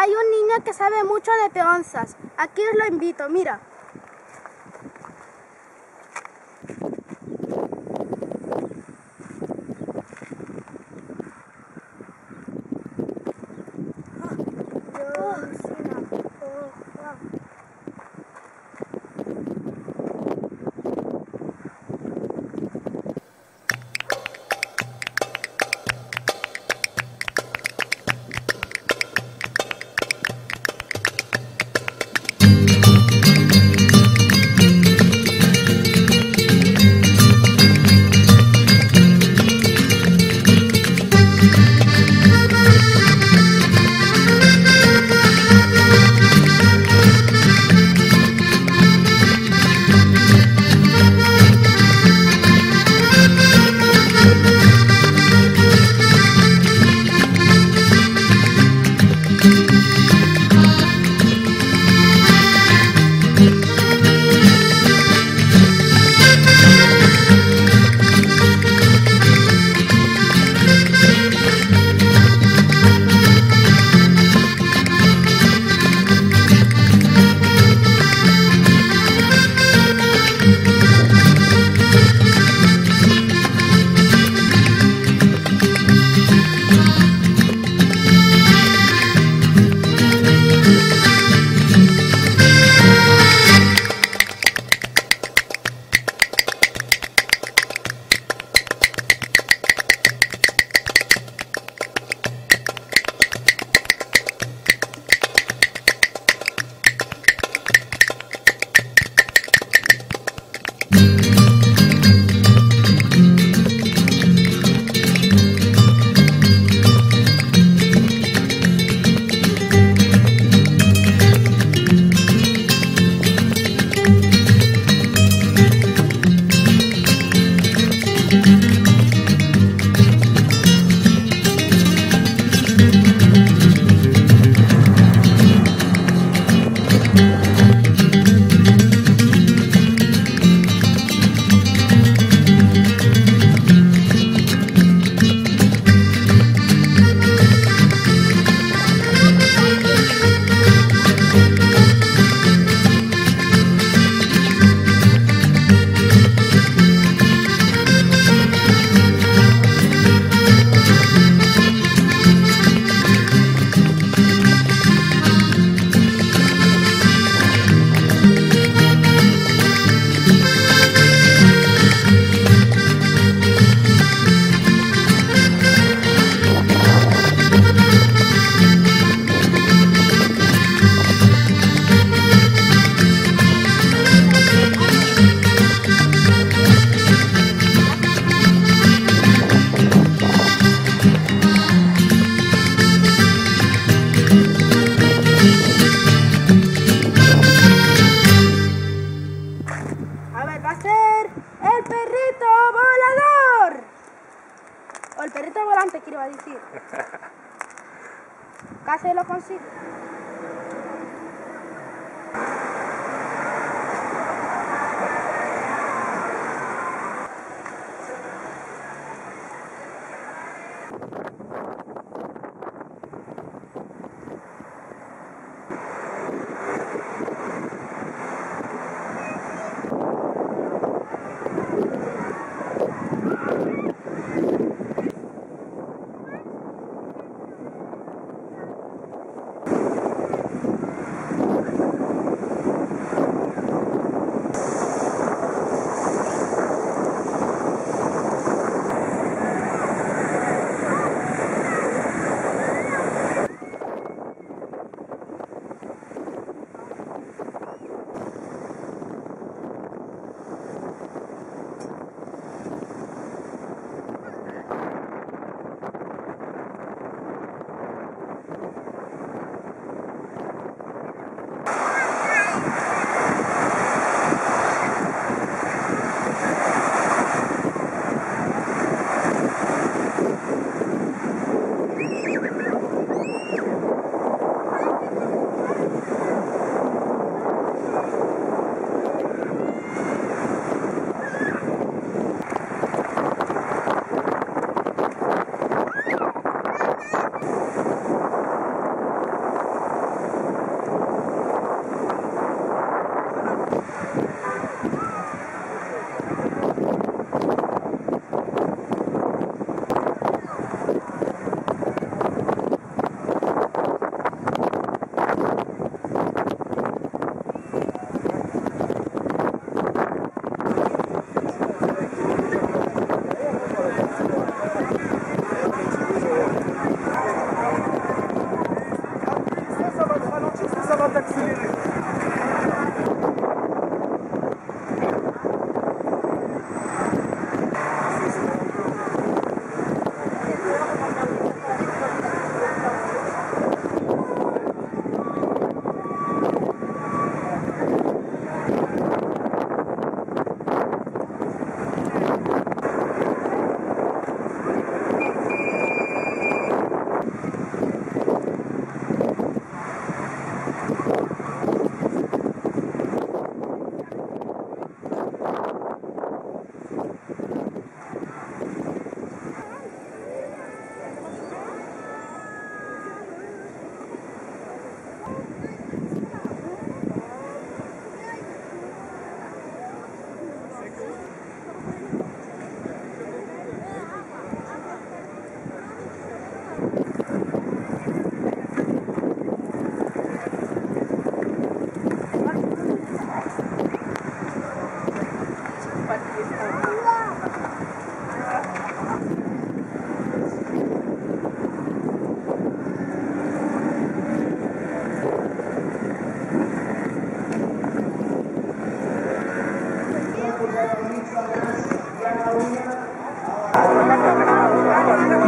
hay un niño que sabe mucho de peonzas. Aquí os lo invito, mira.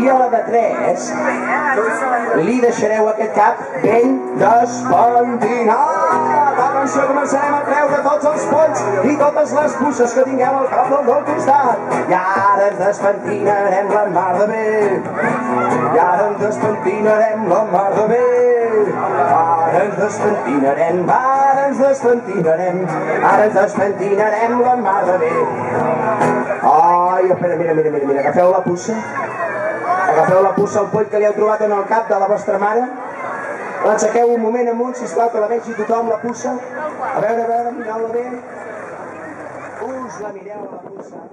I a la de 3 li deixareu aquest cap ben despentinat. Atenció, començarem a treure tots els polls i totes les puces que tingueu al cap del, del costat. I ara ens despentinarem la mar de bé. I ara ens despentinarem la mar de bé. Ara ens despentinarem, ara ens despentinarem, ara ens despentinarem la mà de bé. Ai, espera, mira, mira, mira, agafeu la puça. Agafeu la puça al poll que li heu trobat en el cap de la vostra mare. L'aixequeu un moment amunt, sisplau, que la vegi tothom, la puça. A veure, a veure, mireu-la bé. Us la mireu a la puça.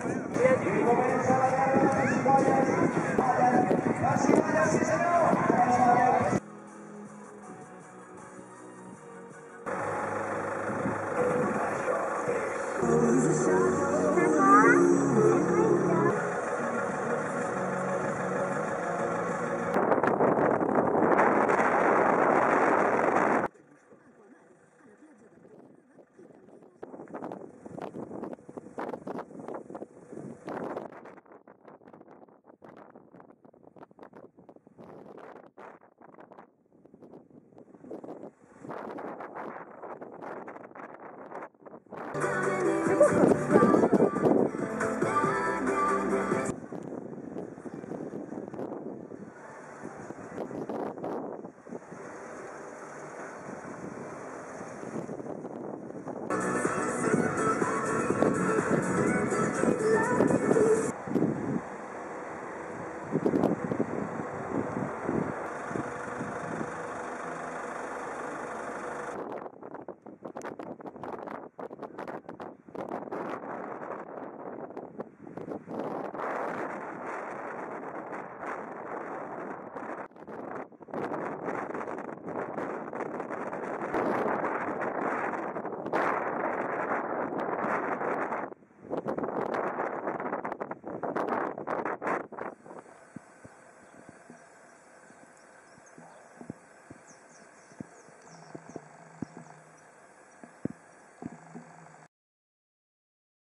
Thank you. Gracias.